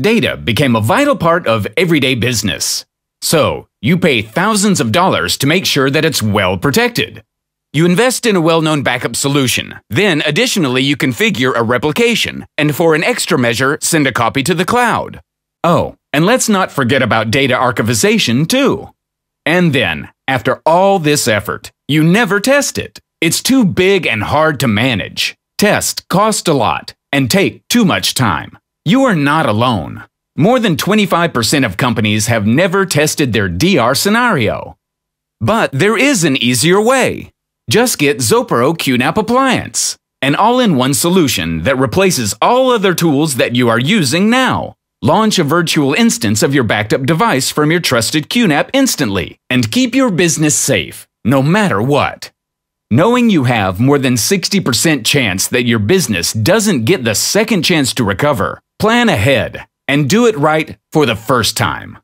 data became a vital part of everyday business. So, you pay thousands of dollars to make sure that it's well protected. You invest in a well-known backup solution. Then, additionally, you configure a replication, and for an extra measure, send a copy to the cloud. Oh, and let's not forget about data archivization, too. And then, after all this effort, you never test it. It's too big and hard to manage. Tests cost a lot and take too much time. You are not alone. More than 25% of companies have never tested their DR scenario. But there is an easier way. Just get Xopero QNAP Appliance, an all-in-one solution that replaces all other tools that you are using now. Launch a virtual instance of your backed up device from your trusted QNAP instantly and keep your business safe, no matter what. Knowing you have more than 60% chance that your business doesn't get the second chance to recover, plan ahead and do it right for the first time.